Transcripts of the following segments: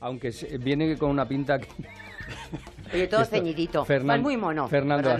aunque viene con una pinta que... Oye, todo ceñidito. Fernando, muy mono. Fernando,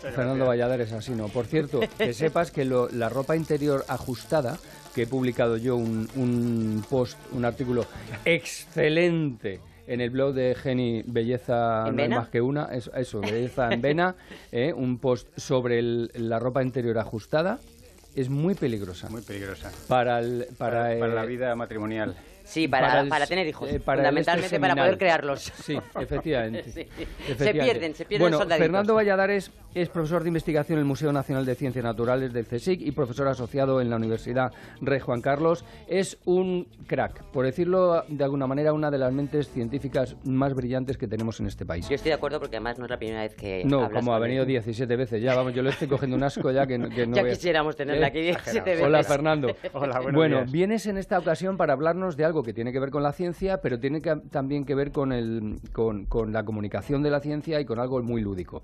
Fernando Valladares así, ¿no? Por cierto, que sepas que la ropa interior ajustada, que he publicado yo un, un post, un artículo excelente en el blog de Geni Belleza no hay más que una, eso, eso Belleza en Vena, eh, un post sobre la ropa interior ajustada. Es muy peligrosa. Muy peligrosa. Para, el, para, para la vida matrimonial. Sí, para, para, tener hijos, eh, fundamentalmente para poder crearlos. Sí, efectivamente. Se pierden, se pierden Bueno, Fernando Valladares es profesor de investigación en el Museo Nacional de Ciencias Naturales del CSIC y profesor asociado en la Universidad Rey Juan Carlos. Es un crack, por decirlo de alguna manera, una de las mentes científicas más brillantes que tenemos en este país. Yo estoy de acuerdo porque además no es la primera vez que No, como ha venido 17 veces ya, vamos, yo le estoy cogiendo un asco ya que, que no Ya quisiéramos tenerla aquí 17 veces. Hola, Fernando. Hola, Bueno, vienes en esta ocasión para hablarnos de algo que tiene que ver con la ciencia, pero tiene que, también que ver con, el, con, con, la comunicación de la ciencia y con algo muy lúdico.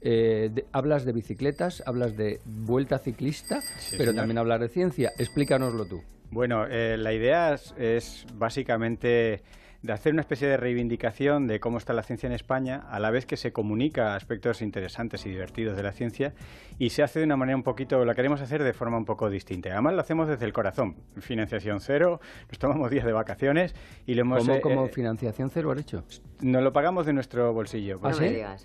Eh, hablas de bicicletas, hablas de vuelta ciclista, pero también hablas de ciencia. Explícanoslo tú. Bueno, eh, la idea es básicamente de hacer una especie de reivindicación de cómo está la ciencia en España, a la vez que se comunica aspectos interesantes y divertidos de la ciencia y se hace de una manera un poquito, la queremos hacer de forma un poco distinta. Además lo hacemos desde el corazón, financiación cero, nos tomamos días de vacaciones y lo hemos... ¿Cómo, como eh, financiación cero has hecho? Nos lo pagamos de nuestro bolsillo. ¿Ah,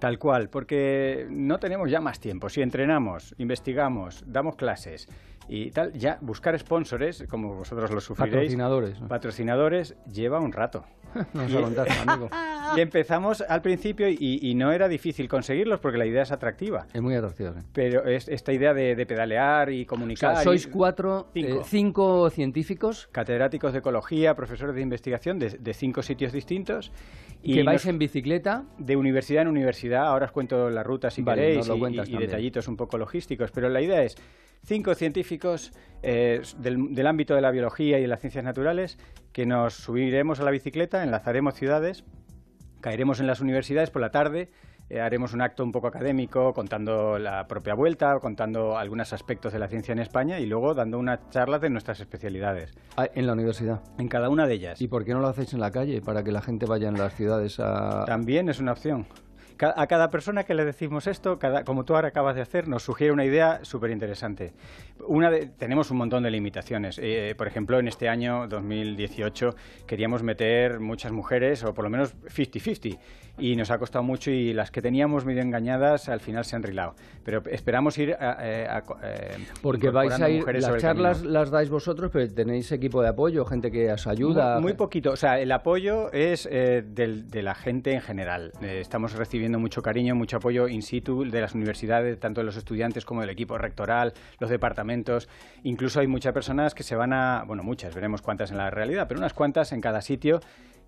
Tal cual, porque no tenemos ya más tiempo. Si entrenamos, investigamos, damos clases y tal, ya buscar sponsores, como vosotros lo sufriréis, patrocinadores, patrocinadores lleva un rato. no y, amigo. y empezamos al principio y, no era difícil conseguirlos porque la idea es atractiva. Es muy atractiva. Pero es esta idea de, pedalear y comunicar. sois cuatro, eh, cinco. científicos. Catedráticos de ecología, profesores de investigación de, cinco sitios distintos. Y ¿Que vais en bicicleta? De universidad en universidad. Ahora os cuento la ruta si queréis y, y detallitos un poco logísticos. Pero la idea es cinco científicos eh, del, ámbito de la biología y de las ciencias naturales que nos subiremos a la bicicleta, enlazaremos ciudades, caeremos en las universidades por la tarde, eh, haremos un acto un poco académico contando la propia vuelta, contando algunos aspectos de la ciencia en España y luego dando una charla de nuestras especialidades. Ah, ¿En la universidad? En cada una de ellas. ¿Y por qué no lo hacéis en la calle para que la gente vaya en las ciudades a...? También es una opción a cada persona que le decimos esto, cada, como tú ahora acabas de hacer, nos sugiere una idea súper interesante. Tenemos un montón de limitaciones. Eh, por ejemplo, en este año 2018 queríamos meter muchas mujeres, o por lo menos 50-50, y nos ha costado mucho y las que teníamos medio engañadas al final se han rilado. Pero esperamos ir a... Eh, Porque vais a ir, las charlas las dais vosotros, pero tenéis equipo de apoyo, gente que os ayuda. Muy, poquito, o sea, el apoyo es eh, de la gente en general. estamos recibiendo mucho cariño, mucho apoyo in situ de las universidades, tanto de los estudiantes como del equipo rectoral, los departamentos. Incluso hay muchas personas que se van a, bueno, muchas, veremos cuántas en la realidad, pero unas cuantas en cada sitio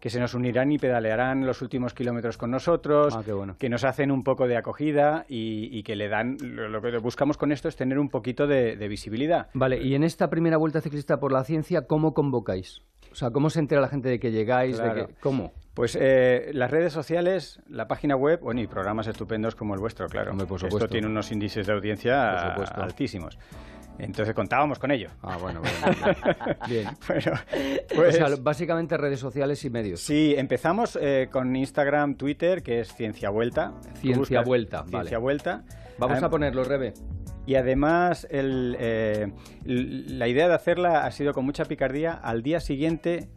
que se nos unirán y pedalearán los últimos kilómetros con nosotros, ah, que nos hacen un poco de acogida y, que le dan, lo, que buscamos con esto es tener un poquito de, de visibilidad. Vale, y en esta primera vuelta ciclista por la ciencia, ¿cómo convocáis? O sea, ¿cómo se entera la gente de que llegáis? De ¿Cómo? Pues eh, las redes sociales, la página web, bueno, y programas estupendos como el vuestro, claro. Esto tiene unos índices de audiencia altísimos. Entonces contábamos con ello. Ah, bueno, bueno. Bien. pues, o sea, básicamente redes sociales y medios. Sí, empezamos eh, con Instagram, Twitter, que es Ciencia Vuelta. Ciencia Vuelta, Ciencia Vuelta. Vamos a ponerlo, Rebe. Y además, eh, la idea de hacerla ha sido con mucha picardía al día siguiente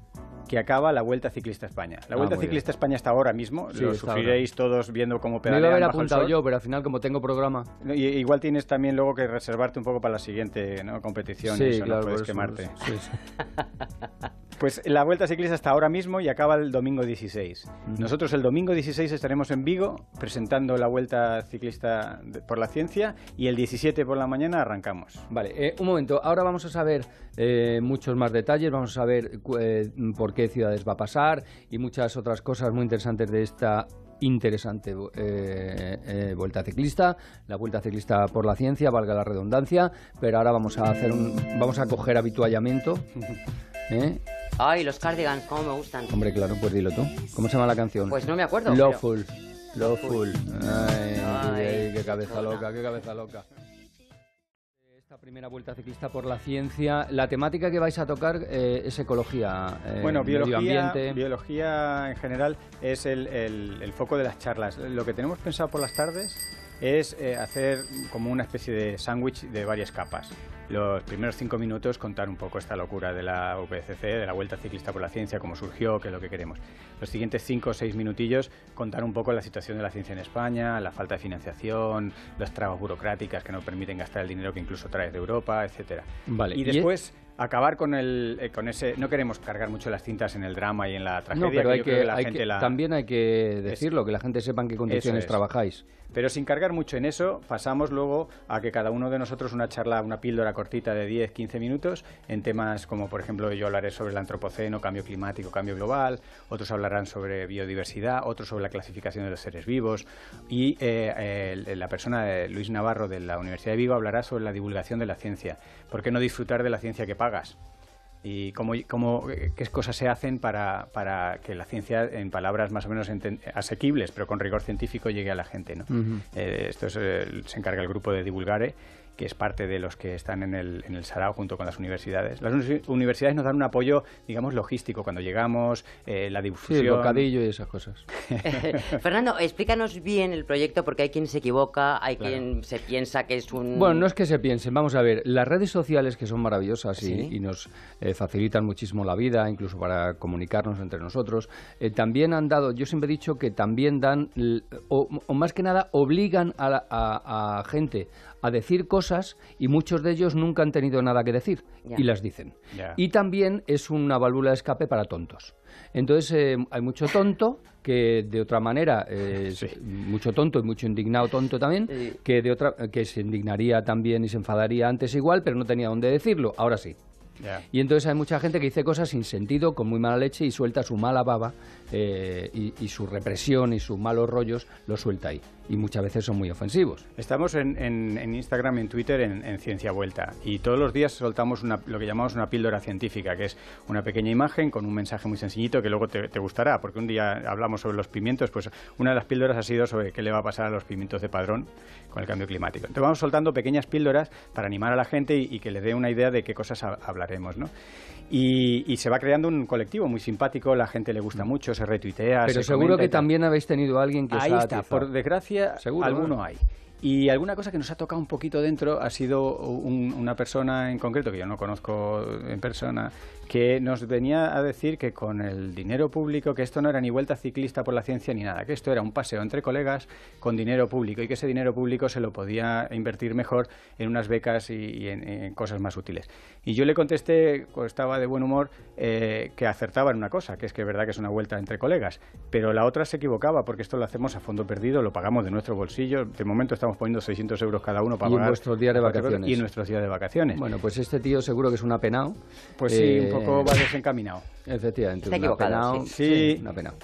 que acaba la Vuelta Ciclista España. La ah, Vuelta Ciclista España está ahora mismo, lo sufriréis todos viendo cómo pedalean Me iba a haber apuntado yo, pero al final como tengo programa... igual tienes también luego que reservarte un poco para la siguiente competición, sí, claro, no puedes quemarte. Pues la Vuelta Ciclista está ahora mismo y acaba el domingo 16. Nosotros el domingo 16 estaremos en Vigo presentando la Vuelta Ciclista por la Ciencia y el 17 por la mañana arrancamos. Vale, eh, un momento. Ahora vamos a saber eh, muchos más detalles, vamos a saber eh, por qué ciudades va a pasar y muchas otras cosas muy interesantes de esta interesante vuelta ciclista, la vuelta ciclista por la ciencia, valga la redundancia, pero ahora vamos a hacer un, vamos a coger habituallamiento. ¿eh? Ay, los cardigans, cómo me gustan. Hombre, claro, pues dilo tú. ¿Cómo se llama la canción? Pues no me acuerdo. Lawful. Lawful. Ay, qué cabeza loca, qué cabeza loca esta primera vuelta ciclista por la ciencia. La temática que vais a tocar eh, es ecología, eh, bueno, biología, medio ambiente. Biología en general es el, el foco de las charlas. Lo que tenemos pensado por las tardes es eh, hacer como una especie de sándwich de varias capas. Los primeros cinco minutos contar un poco esta locura de la UPCC, de la Vuelta Ciclista por la Ciencia, cómo surgió, qué es lo que queremos. Los siguientes cinco o seis minutillos contar un poco la situación de la ciencia en España, la falta de financiación, las trabas burocráticas que no permiten gastar el dinero que incluso traes de Europa, etcétera. Vale. Y después acabar con el eh, con ese no queremos cargar mucho las cintas en el drama y en la tragedia no, pero hay que, la gente también hay que decirlo que la gente sepa en qué condiciones trabajáis. Pero sin cargar mucho en eso pasamos luego a que cada uno de nosotros una charla una píldora cortita de 10 15 minutos en temas como por ejemplo yo hablaré sobre el antropoceno cambio climático cambio global otros hablarán sobre biodiversidad otros sobre la clasificación de los seres vivos y eh, la persona de Luis Navarro de la Universidad de Vigo hablará sobre la divulgación de la ciencia. Por qué no disfrutar de la ciencia que pagas y cómo, cómo, qué cosas se hacen para, para, que la ciencia, en palabras más o menos asequibles, pero con rigor científico, llegue a la gente. ¿no? Eh, esto eh, se encarga el grupo de Divulgare que es parte de los que están en el, en el Sarao junto con las universidades. Las universidades nos dan un apoyo, digamos, logístico cuando llegamos, eh, la difusión. Sí, el bocadillo y esas cosas. Fernando, explícanos bien el proyecto porque hay quien se equivoca, hay quien se piensa que es un. Bueno, no es que se piensen, vamos a ver, las redes sociales que son maravillosas y, nos eh, facilitan muchísimo la vida, incluso para comunicarnos entre nosotros, eh, también han dado, yo siempre he dicho que también dan, o, más que nada, obligan a, a gente a decir cosas y muchos de ellos nunca han tenido nada que decir y las dicen. Y también es una válvula de escape para tontos. Entonces eh, hay mucho tonto que de otra manera eh, mucho tonto y mucho indignado tonto también que de otra que se indignaría también y se enfadaría antes igual pero no tenía dónde decirlo. Ahora sí y entonces hay mucha gente que dice cosas sin sentido, con muy mala leche y suelta su mala baba eh, y, su represión y sus malos rollos lo suelta ahí. Y muchas veces son muy ofensivos. Estamos en, en, Instagram y en Twitter en, Ciencia Vuelta y todos los días soltamos lo que llamamos una píldora científica, que es una pequeña imagen con un mensaje muy sencillito que luego te, te, gustará, porque un día hablamos sobre los pimientos, pues una de las píldoras ha sido sobre qué le va a pasar a los pimientos de padrón con el cambio climático. Entonces vamos soltando pequeñas píldoras para animar a la gente y, que le dé una idea de qué cosas hablaremos, ¿no? Y, se va creando un colectivo muy simpático, la gente le gusta mm. mucho, se retuitea. Pero seguro que también habéis tenido alguien que Ahí está, por desgracia, alguno hay. Y alguna cosa que nos ha tocado un poquito dentro ha sido una persona en concreto, que yo no conozco en persona, que nos venía a decir que con el dinero público, que esto no era ni vuelta ciclista por la ciencia ni nada, que esto era un paseo entre colegas con dinero público y que ese dinero público se lo podía invertir mejor en unas becas y, en, cosas más útiles. Y yo le contesté, estaba de buen humor, eh, que acertaba en una cosa, que es que es verdad que es una vuelta entre colegas, pero la otra se equivocaba porque esto lo hacemos a fondo perdido, lo pagamos de nuestro bolsillo, de momento estamos poniendo 600 euros cada uno para y en nuestros días de vacaciones. Y en nuestros días de vacaciones. Bueno, pues este tío seguro que es un apenado. Pues sí, un poco va desencaminado. Efectivamente, Está equivocado, sí. un apenado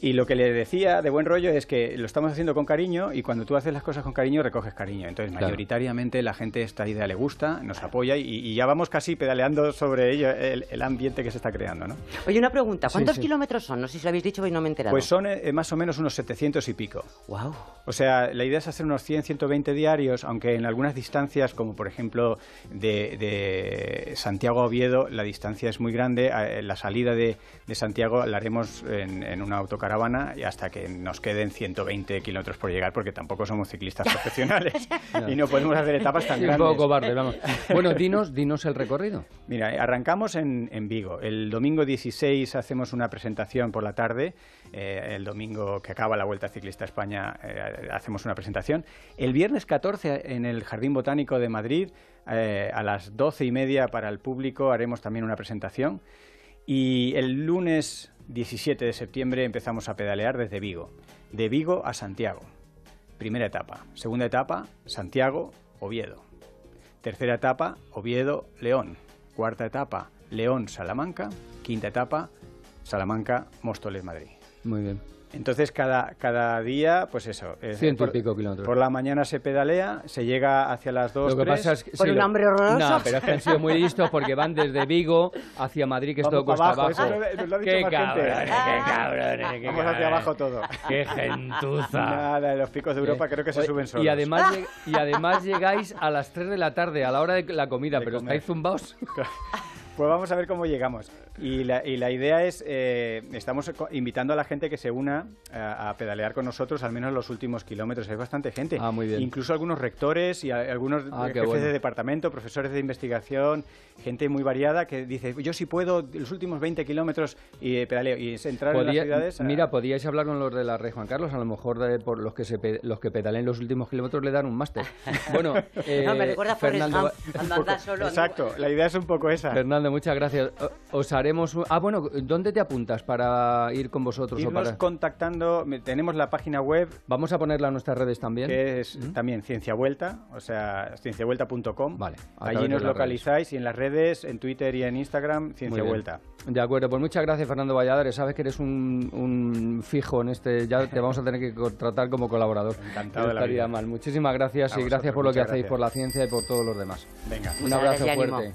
y, lo que le decía de buen rollo es que lo estamos haciendo con cariño y cuando tú haces las cosas con cariño recoges cariño. Entonces, mayoritariamente la gente esta idea le gusta, nos apoya y, ya vamos casi pedaleando sobre ello el, ambiente que se está creando. ¿no? Oye, una pregunta, ¿cuántos kilómetros son? No sé si lo habéis dicho y no me he enterado. Pues son eh, más o menos unos 700 y pico. Wow. O sea, la idea es hacer unos 100, 120 diarios, aunque en algunas distancias, como por ejemplo de, Santiago a Oviedo, la distancia es muy grande. Eh, la salida de, de Santiago la haremos en en, una autocaravana y hasta que nos queden 120 kilómetros por llegar, porque tampoco somos ciclistas profesionales y no podemos hacer etapas tan grandes. Un poco cobarde, vamos. Bueno, dinos, dinos el recorrido. Mira, arrancamos en, Vigo. El domingo 16 hacemos una presentación por la tarde. Eh, el domingo que acaba la Vuelta Ciclista España eh, hacemos una presentación. El viernes 14 en el Jardín Botánico de Madrid, eh, a las doce y media para el público, haremos también una presentación. Y el lunes 17 de septiembre empezamos a pedalear desde Vigo, de Vigo a Santiago. Primera etapa. Segunda etapa, Santiago, Oviedo. Tercera etapa, Oviedo, León. Cuarta etapa, León, Salamanca. Quinta etapa, Salamanca, Móstoles, Madrid. Muy bien. Entonces, cada, cada día, pues eso. Ciento y pico kilómetros. Por la mañana se pedalea, se llega hacia las dos, Lo que pasa es que, Por un hambre horroroso. No, pero es que han sido muy listos porque van desde Vigo hacia Madrid, que es todo cuesta abajo. Eso lo qué cabrones, qué cabrones, qué Vamos hacia abajo todo. Qué gentuza. Nada, los picos de Europa creo que se suben solos. Y además, y además llegáis a las 3 de la tarde, a la hora de la comida, pero estáis zumbaos. Pues vamos a ver cómo llegamos. Y la, y la idea es, eh, estamos invitando a la gente que se una a, pedalear con nosotros al menos los últimos kilómetros. Hay bastante gente. Ah, muy bien. Incluso algunos rectores y algunos ah, jefes de departamento, profesores de investigación, gente muy variada que dice, yo sí puedo los últimos 20 kilómetros y eh, pedaleo. Y es entrar en las ciudades... Mira, podíais hablar con los de la red Juan Carlos, a lo mejor por los que se los que pedalen los últimos kilómetros le dan un máster. Bueno, eh, no, me recuerda Fernando, solo. Exacto, la idea es un poco esa. Fernando, muchas gracias. Os haremos... Ah, bueno, ¿dónde te apuntas para ir con vosotros? Irnos o para... contactando, tenemos la página web... Vamos a ponerla en nuestras redes también. Que es también Ciencia Vuelta, o sea, cienciavuelta.com. Vale. Allí nos localizáis y en las redes, en Twitter y en Instagram, Ciencia Vuelta. De acuerdo, pues muchas gracias Fernando Valladares. Sabes que eres un, fijo en este, ya te vamos a tener que contratar como colaborador. Encantado de la vida. mal. Muchísimas gracias y gracias por lo que hacéis por la ciencia y por todos los demás. Venga. Un abrazo fuerte.